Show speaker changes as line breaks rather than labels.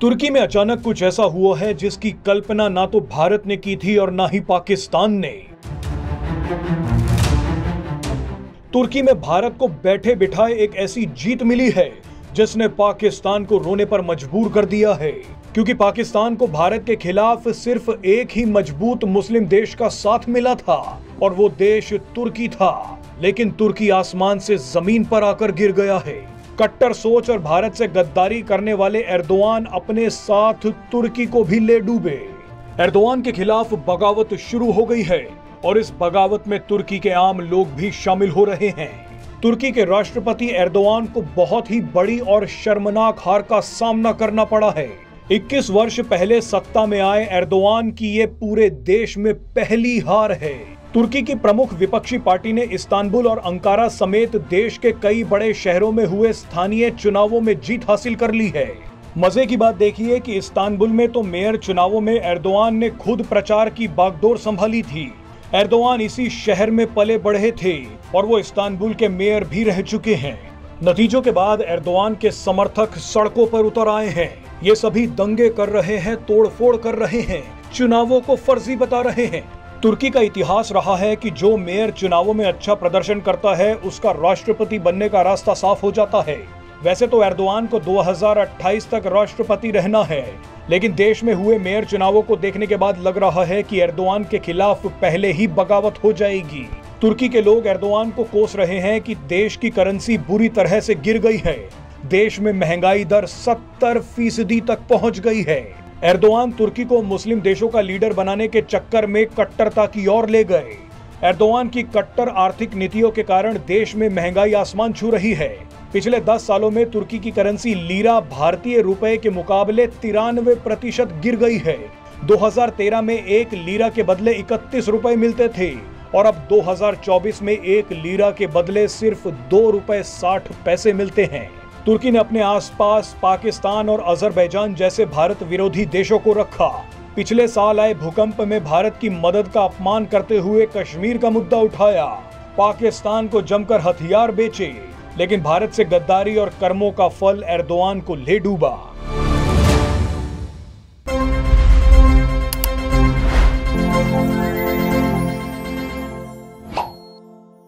तुर्की में अचानक कुछ ऐसा हुआ है जिसकी कल्पना ना तो भारत ने की थी और ना ही पाकिस्तान ने। तुर्की में भारत को बैठे बिठाए एक ऐसी जीत मिली है, जिसने पाकिस्तान को रोने पर मजबूर कर दिया है। क्योंकि पाकिस्तान को भारत के खिलाफ सिर्फ़ एक ही मज़बूत मुस्लिम देश का साथ मिला था और वो देश तुर्की था, लेकिन तुर्की आसमान से ज़मीन पर आकर गिर गया है। कट्टर सोच और भारत से गद्दारी करने वाले एर्दोआन अपने साथ तुर्की को भी ले डूबे। एर्दोआन के खिलाफ बगावत शुरू हो गई है और इस बगावत में तुर्की के आम लोग भी शामिल हो रहे हैं। तुर्की के राष्ट्रपति एर्दोआन को बहुत ही बड़ी और शर्मनाक हार का सामना करना पड़ा है। 21 वर्ष पहले सत्ता में आए एर्दोआन की ये पूरे देश में पहली हार है। तुर्की की प्रमुख विपक्षी पार्टी ने इस्तांबुल और अंकारा समेत देश के कई बड़े शहरों में हुए स्थानीय चुनावों में जीत हासिल कर ली है। मज़े की बात देखिए कि इस्तांबुल में तो मेयर चुनावों में एर्दोआन ने खुद प्रचार की बागडोर संभाली थी। एर्दोआन इसी शहर में पले बढ़े थे और वो इस्तांबुल के मेयर भी रह चुके हैं। नतीजों के बाद एर्दोआन के समर्थक सड़कों पर उतर आए हैं। ये सभी दंगे कर रहे हैं, तोड़फोड़ कर रहे हैं, चुनावों को फर्जी बता रहे हैं। तुर्की का इतिहास रहा है कि जो मेयर चुनावों में अच्छा प्रदर्शन करता है, उसका राष्ट्रपति बनने का रास्ता साफ़ हो जाता है। वैसे तो एर्दोआन को 2028 तक राष्ट्रपति रहना है, लेकिन देश में हुए मेयर चुनावों को देखने के बाद लग रहा है कि एर्दोआन के खिलाफ पहले ही बगावत हो जाएगी। तुर्की के लोग एर्दोआन को कोस रहे हैं कि देश की करेंसी बुरी तरह से गिर गई है। देश में महँगाई दर 70 फ़ीसदी तक पहुँच गई है। एर्दोआन तुर्की को मुस्लिम देशों का लीडर बनाने के चक्कर में कट्टरता की ओर ले गए। एर्दोआन की कट्टर आर्थिक नीतियों के कारण देश में महँगाई आसमान छू रही है। पिछले 10 सालों में तुर्की की करेंसी लीरा भारतीय रुपए के मुकाबले तिरानवे प्रतिशत गिर गई है। 2013 में एक लीरा के बदले इकतीस रुपए मिलते थे और अब 2024 में एक लीरा के बदले सिर्फ़ दो रुपए साठ पैसे मिलते हैं। तुर्की ने अपने आसपास पाकिस्तान और अजरबैजान जैसे भारत विरोधी देशों को रखा। पिछले साल आए भूकंप में भारत की मदद का अपमान करते हुए कश्मीर का मुद्दा उठाया। पाकिस्तान को जमकर हथियार बेचे, लेकिन भारत से गद्दारी और कर्मों का फल एर्दोआन को ले डूबा।